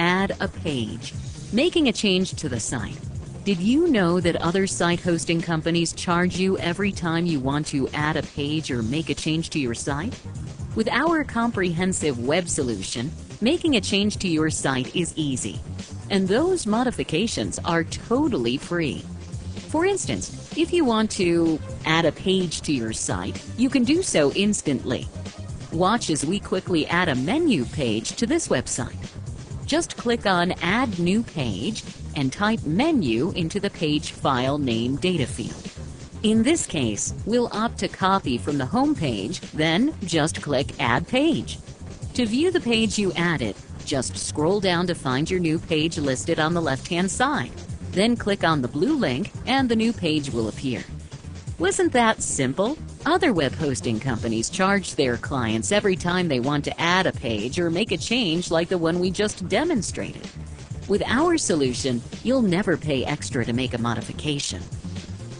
Add a page. Making a change to the site. Did you know that other site hosting companies charge you every time you want to add a page or make a change to your site? With our comprehensive web solution, making a change to your site is easy. And those modifications are totally free. For instance, if you want to add a page to your site, you can do so instantly. Watch as we quickly add a menu page to this website. Just click on Add New Page and type Menu into the page file name data field. In this case, we'll opt to copy from the home page, then just click Add Page. To view the page you added, just scroll down to find your new page listed on the left-hand side. Then click on the blue link and the new page will appear. Wasn't that simple? Other web hosting companies charge their clients every time they want to add a page or make a change like the one we just demonstrated. With our solution, you'll never pay extra to make a modification.